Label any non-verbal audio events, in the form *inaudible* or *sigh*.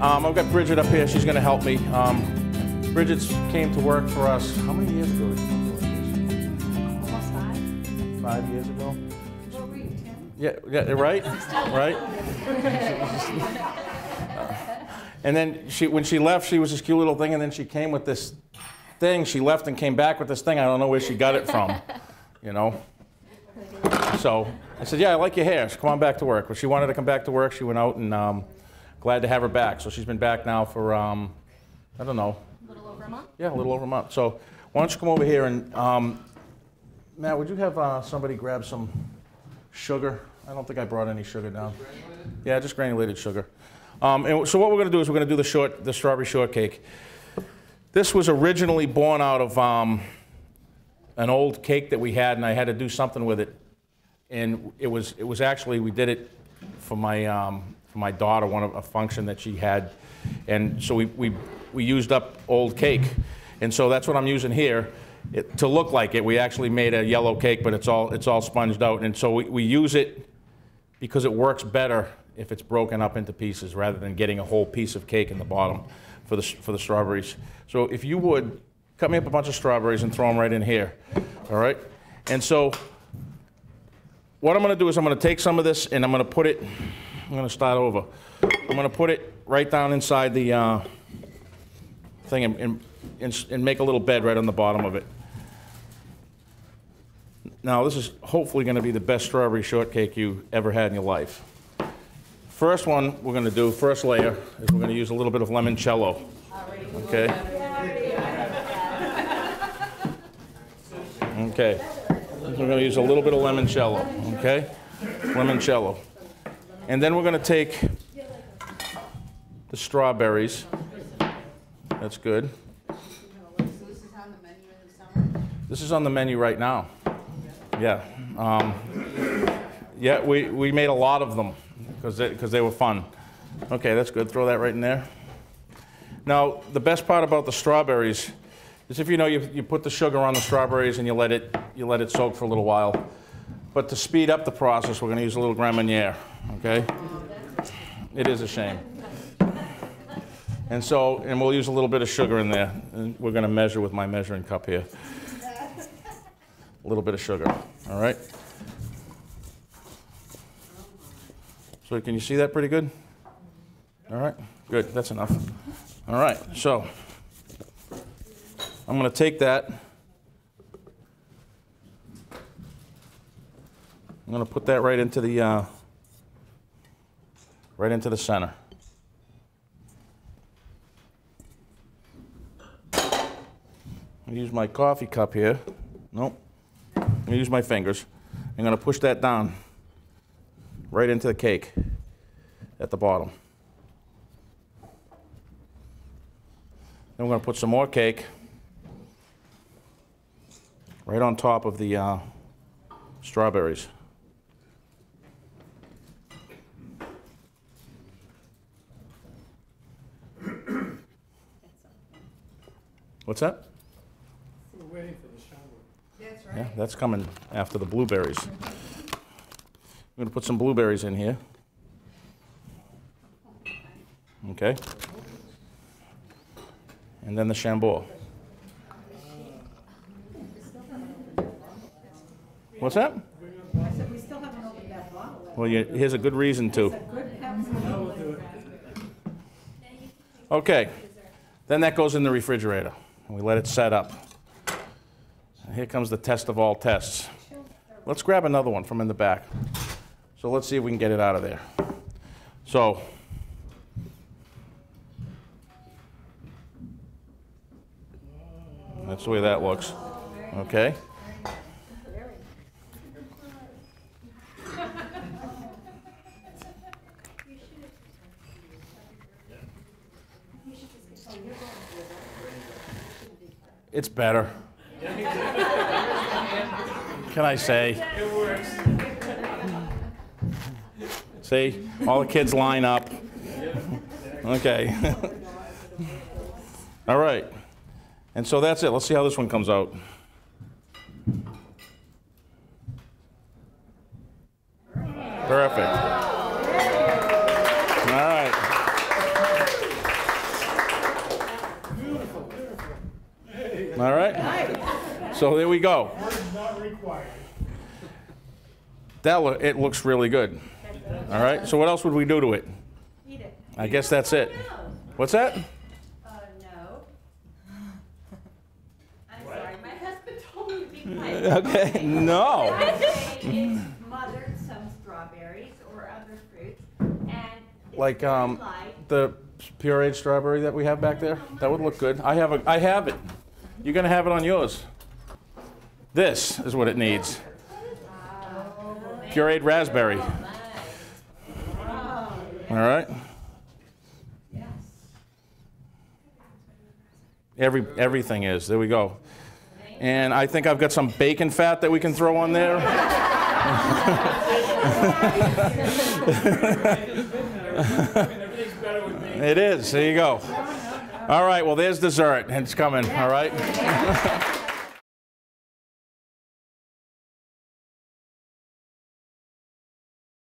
Um, I've got Bridget up here. She's going to help me. Um, Bridget came to work for us. How many years ago did she come to work for us? Almost five. Five years ago. What were you, Tim? Yeah, yeah, right, *laughs* right. *laughs* and then she, when she left, she was this cute little thing, and then she came with this thing. She left and came back with this thing. I don't know where she got it from, *laughs* you know. So I said, "Yeah, I like your hair. So come on back to work." Well, she wanted to come back to work. She went out, and um, glad to have her back. So she's been back now for um, I don't know, A little over a month? yeah, a little over a month. So why don't you come over here and um, Matt, would you have uh, somebody grab some sugar? I don't think I brought any sugar down. Yeah, just granulated sugar. Um, and so what we're going to do is we're going to do the short, the strawberry shortcake. This was originally born out of um, an old cake that we had, and I had to do something with it. And it was, it was actually we did it for my um, for my daughter, one of a function that she had, and so we we we used up old cake, and so that's what I'm using here. It, to look like it, we actually made a yellow cake, but it's all it's all sponged out, and so we, we use it because it works better if it's broken up into pieces rather than getting a whole piece of cake in the bottom for the, for the strawberries. So if you would, cut me up a bunch of strawberries and throw them right in here, all right? And so what I'm gonna do is I'm gonna take some of this and I'm gonna put it, I'm gonna start over. I'm gonna put it right down inside the uh, thing and, and, and, make a little bed right on the bottom of it. Now, this is hopefully going to be the best strawberry shortcake you ever had in your life. First one we're going to do, first layer, is we're going to use a little bit of limoncello. Okay? Okay. We're going to use a little bit of limoncello, okay? Limoncello. And then we're going to take the strawberries. That's good. This is on the menu right now. Yeah. Um, yeah, we, we made a lot of them because they, 'cause they were fun. Okay, that's good. Throw that right in there. Now, the best part about the strawberries is if you know you, you put the sugar on the strawberries and you let it you let it soak for a little while. But to speed up the process, we're going to use a little Grand Marnier. Okay. It is a shame. And so, and we'll use a little bit of sugar in there. And we're going to measure with my measuring cup here. A little bit of sugar. All right. So can you see that pretty good? All right. Good. That's enough. All right. So I'm going to take that. I'm going to put that right into the uh, right into the center. I'm use my coffee cup here. Nope. Gonna use my fingers. I'm gonna push that down right into the cake at the bottom. Then we're gonna put some more cake right on top of the uh, strawberries. What's that? We're waiting for the shower. That's Yeah, that's coming after the blueberries. I'm gonna put some blueberries in here. Okay? And then the Chambord. What's that? I said, we still haven't opened that bottle. Well, you, here's a good reason to. Okay, then that goes in the refrigerator, and we let it set up. And here comes the test of all tests. Let's grab another one from in the back. So let's see if we can get it out of there. So, that's the way that looks. Okay? It's better. Can I say? It works. See, all the kids line up. Okay. *laughs* All right. And so that's it. Let's see how this one comes out. Perfect. So there we go. Words not required. That, loo- it looks really good. All right, so what else would we do to it? Eat it. I guess that's it. What's that? Uh, no. *laughs* I'm sorry, my husband told me to be quiet. *laughs* Okay, no. I it's smothered some strawberries or other fruits, and it's Like, very um, light. The pureed strawberry that we have back there? That would look good. I have a, I have it. You're gonna have it on yours. This is what it needs. Pureed raspberry. All right? Every, everything is. There we go. And I think I've got some bacon fat that we can throw on there. *laughs* Everything's better with me. It is. There you go. All right. Well, there's dessert. and It's coming. All right. *laughs*